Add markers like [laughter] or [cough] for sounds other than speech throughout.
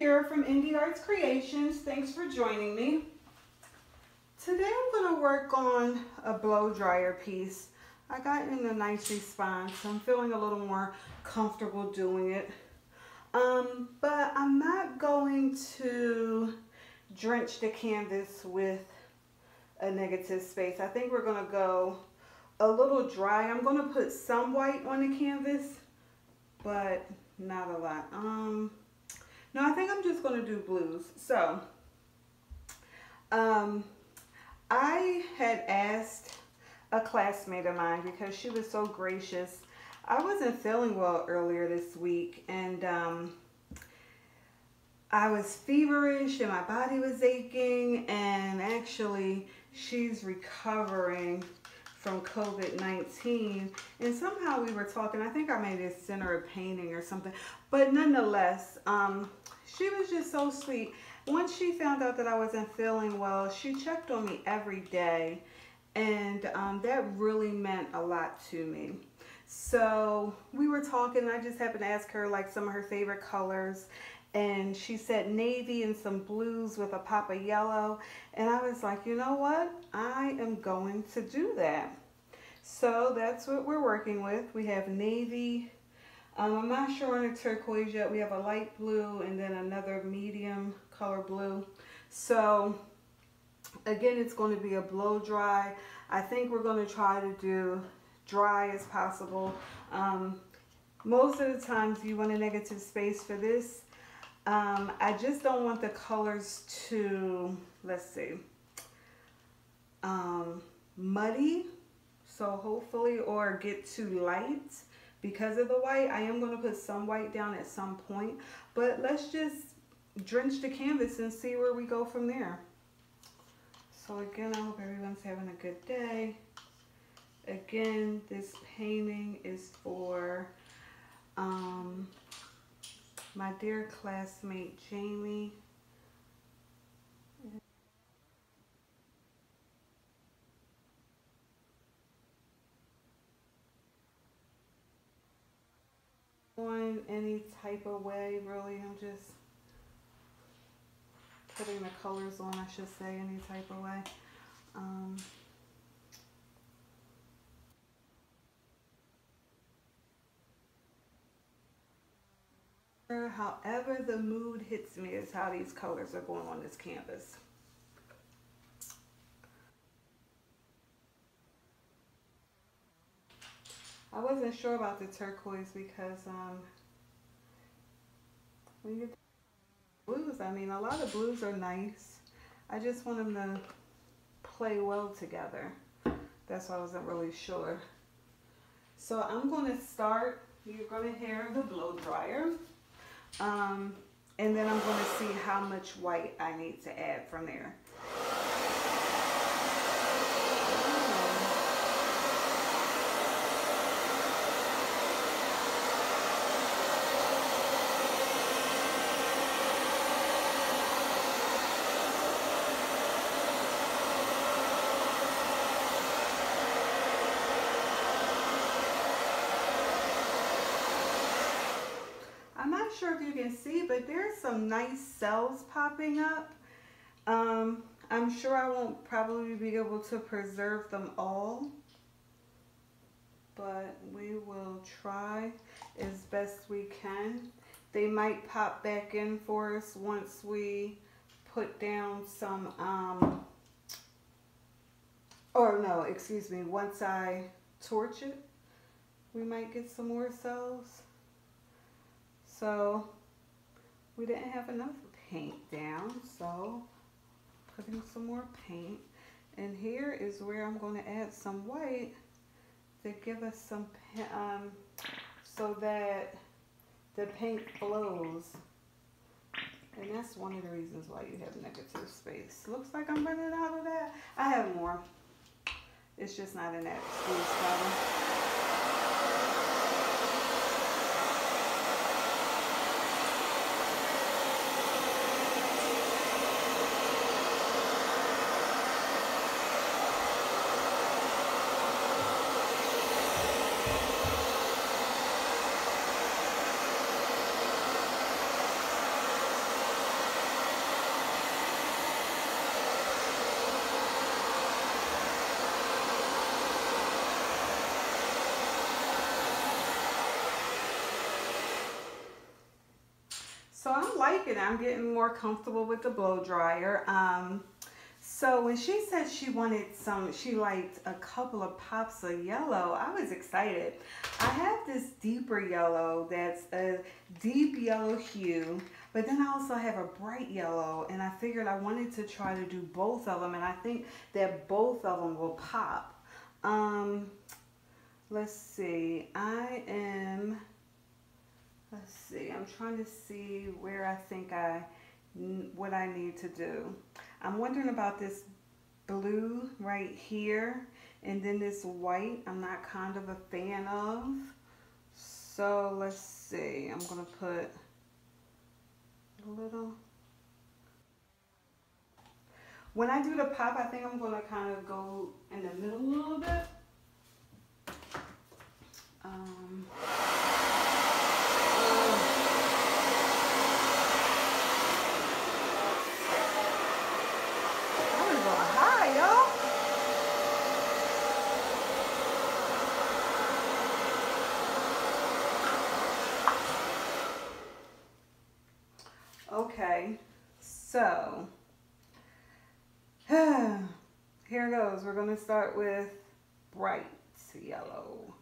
Here from IndiARTZ Creations. Thanks for joining me. Today I'm going to work on a blow dryer piece. I got in a nice response. I'm feeling a little more comfortable doing it. Um, but I'm not going to drench the canvas with a negative space. I think we're going to go a little dry. I'm going to put some white on the canvas, but not a lot. Um, no, I think I'm just going to do blues. So, um, I had asked a classmate of mine because she was so gracious. I wasn't feeling well earlier this week and um, I was feverish and my body was aching and actually she's recovering from COVID-19 and somehow we were talking, I think I made a center of painting or something, but nonetheless, um, she was just so sweet. Once she found out that I wasn't feeling well, she checked on me every day and um, that really meant a lot to me. So we were talking, I just happened to ask her like some of her favorite colors and she said navy and some blues with a pop of yellow and I was like you know what I am going to do that so that's what we're working with we have navy um, I'm not sure on the turquoise yet. We have a light blue and then another medium color blue. So again it's going to be a blow dry. I think we're going to try to do dry as possible. Um, most of the times you want a negative space for this. Um, I just don't want the colors to, let's see, um, muddy. So hopefully, or get too light because of the white. I am going to put some white down at some point. But let's just drench the canvas and see where we go from there. So again, I hope everyone's having a good day. Again, this painting is for um, my dear classmate Jamie. On any type of way, really, I'm just putting the colors on, I should say, any type of way. Um, however the mood hits me is how these colors are going on this canvas. I wasn't sure about the turquoise because um, when you blues, I mean, a lot of blues are nice. I just want them to play well together. That's why I wasn't really sure. So I'm going to start, you're going to hear the blow dryer. Um, and then I'm going to see how much white I need to add from there. Sure if you can see, but there's some nice cells popping up. Um, I'm sure I won't probably be able to preserve them all, but we will try as best we can. They might pop back in for us once we put down some, um, or no, excuse me, once I torch it, we might get some more cells. So we didn't have enough paint down, so putting some more paint. And here is where I'm going to add some white to give us some, um, so that the paint flows. And that's one of the reasons why you have negative space. Looks like I'm running out of that. I have more. It's just not that squeeze bottle. So I'm liking it. I'm getting more comfortable with the blow dryer. Um, so when she said she wanted some, she liked a couple of pops of yellow, I was excited. I have this deeper yellow that's a deep yellow hue, but then I also have a bright yellow and I figured I wanted to try to do both of them and I think that both of them will pop. Um, let's see, I am, let's see, I'm trying to see where I think I, what I need to do. I'm wondering about this blue right here and then this white I'm not kind of a fan of. So let's see, I'm gonna put a little. When I do the pop, I think I'm gonna kind of go in the middle a little bit. Um, Okay, so [sighs] here goes. We're going to start with bright yellow.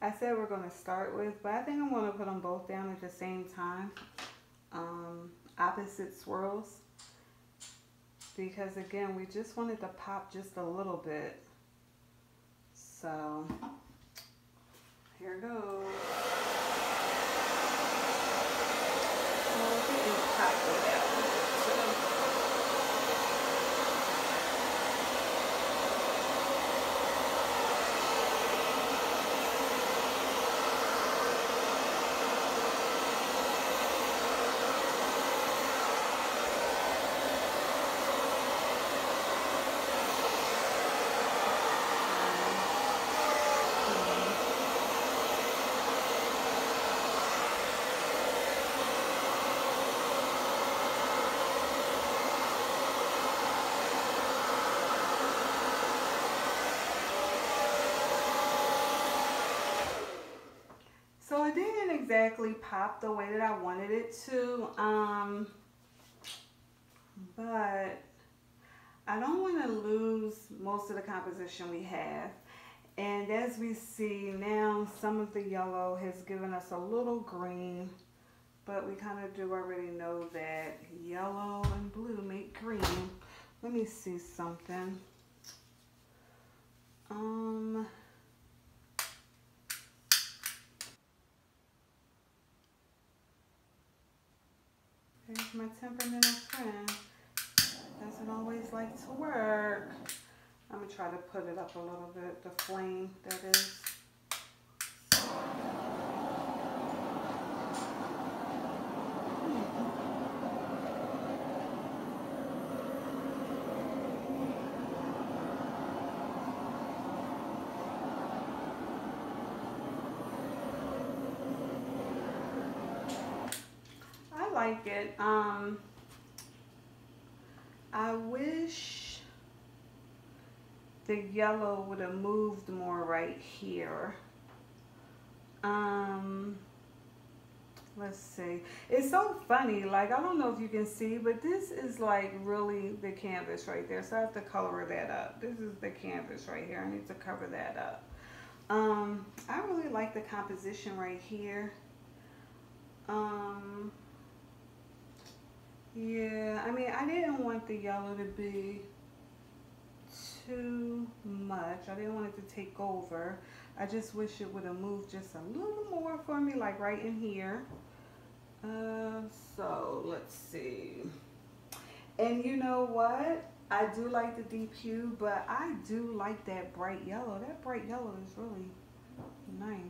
I said we're going to start with, but I think I'm going to put them both down at the same time. Um, opposite swirls. Because again, we just wanted to pop just a little bit. So here goes. Oh, exactly pop the way that I wanted it to. Um, but I don't want to lose most of the composition we have. And as we see now, some of the yellow has given us a little green, but we kind of do already know that yellow and blue make green. Let me see something. Um, There's my temperamental friend. Doesn't always like to work. I'm going to try to put it up a little bit, the flame that is. Like it. Um, I wish the yellow would have moved more right here. Um, let's see. It's so funny. Like, I don't know if you can see, but this is like really the canvas right there. So I have to color that up. This is the canvas right here. I need to cover that up. Um, I really like the composition right here. Um, yeah, I mean, I didn't want the yellow to be too much. I didn't want it to take over. I just wish it would have moved just a little more for me, like right in here. Uh, so let's see. And you know what? I do like the deep hue, but I do like that bright yellow. That bright yellow is really nice.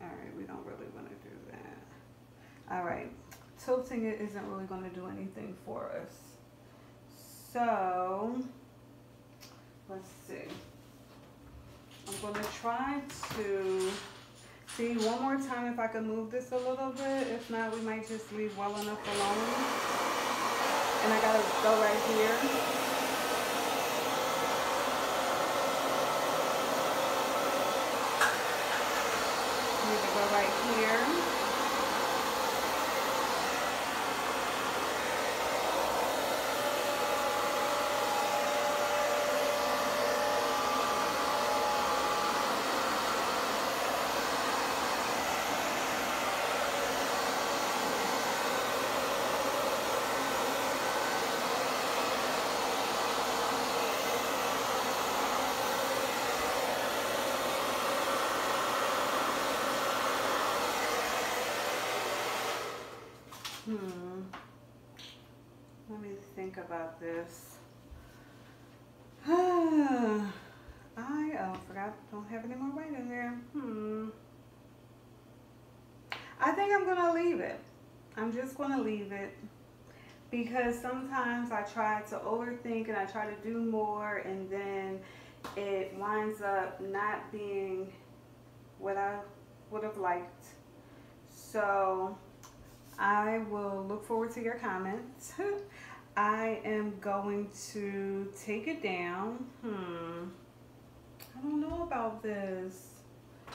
All right, we don't really want to do that. All right, tilting it isn't really going to do anything for us. So, let's see. I'm going to try to see one more time if I can move this a little bit. If not, we might just leave well enough alone. And I got to go right here. Need to go right here. Hmm. Let me think about this. [sighs] I oh forgot don't have any more white in there. Hmm. I think I'm gonna leave it. I'm just gonna leave it because sometimes I try to overthink and I try to do more and then it winds up not being what I would have liked. So I will look forward to your comments. [laughs] I am going to take it down. Hmm. I don't know about this.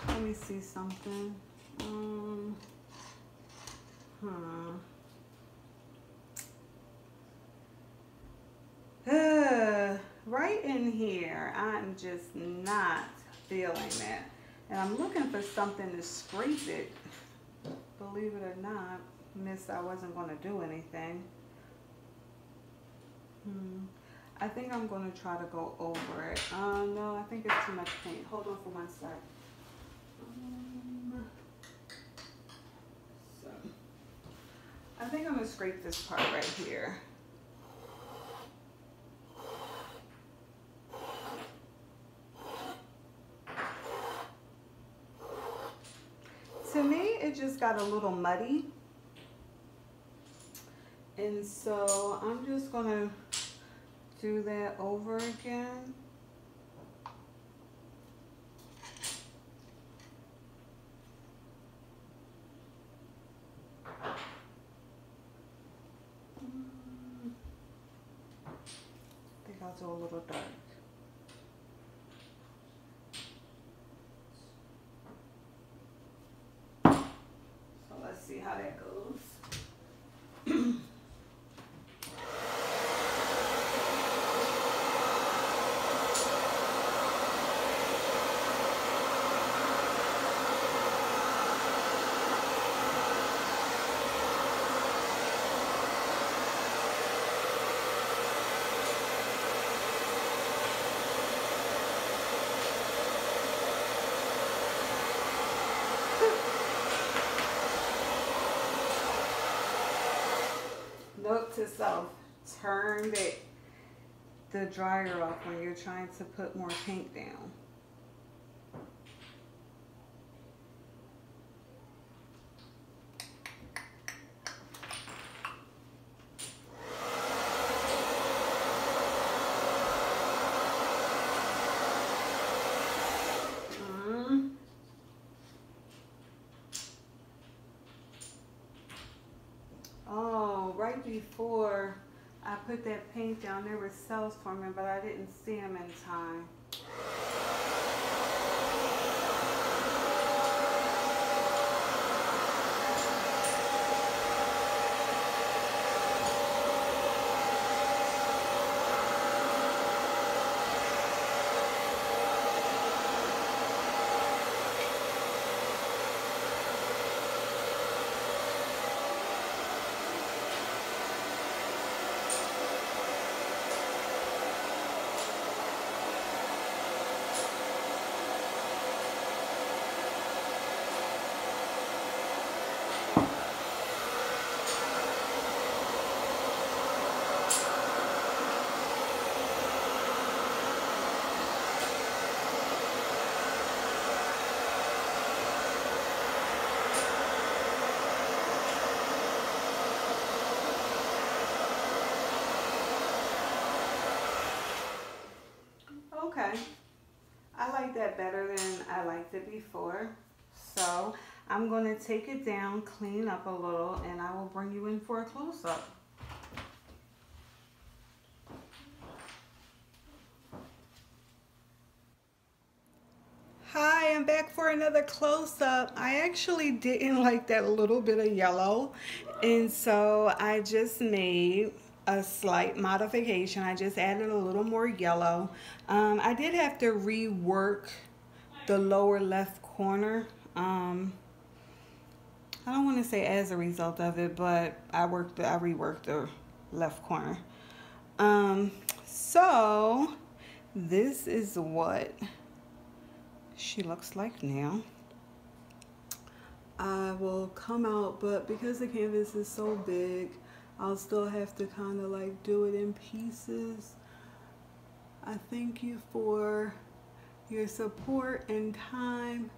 Let me see something. Um, hmm. Uh, [sighs] right in here, I'm just not feeling it. And I'm looking for something to scrape it, [laughs] believe it or not missed I wasn't going to do anything. Hmm. I think I'm going to try to go over it. Uh, no, I think it's too much paint. Hold on for one sec. Um, I think I'm going to scrape this part right here. To me, it just got a little muddy. And so I'm just to do that over again. I think I'll do a little dark. So let's see how that goes. To self, turn the, the dryer off when you're trying to put more paint down. Before I put that paint down, there were cells forming, but I didn't see them in time. Okay. I like better than I liked it before. So I'm going to take it down, clean up a little, and I will bring you in for a close-up. Hi, I'm back back for another close-up. I actually didn't [laughs] like that little bit of yellow. And so I just made a slight modification. I just added a little more yellow. Um, I did have to rework the lower left corner. Um, I don't want to say as a result of it, but I worked, I reworked the left corner. Um, so this is what she looks like now. I will come out, but because the canvas is so big, I'll still have to kind of like do it in pieces. I thank you for your support and time.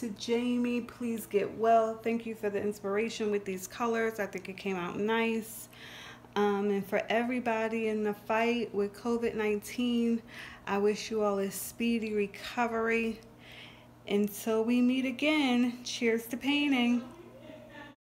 To Jamie, please get well. Thank you for the inspiration with these colors. I think it came out nice. Um, and for everybody in the fight with COVID-19, I wish you all a speedy recovery. Until we meet again, cheers to painting.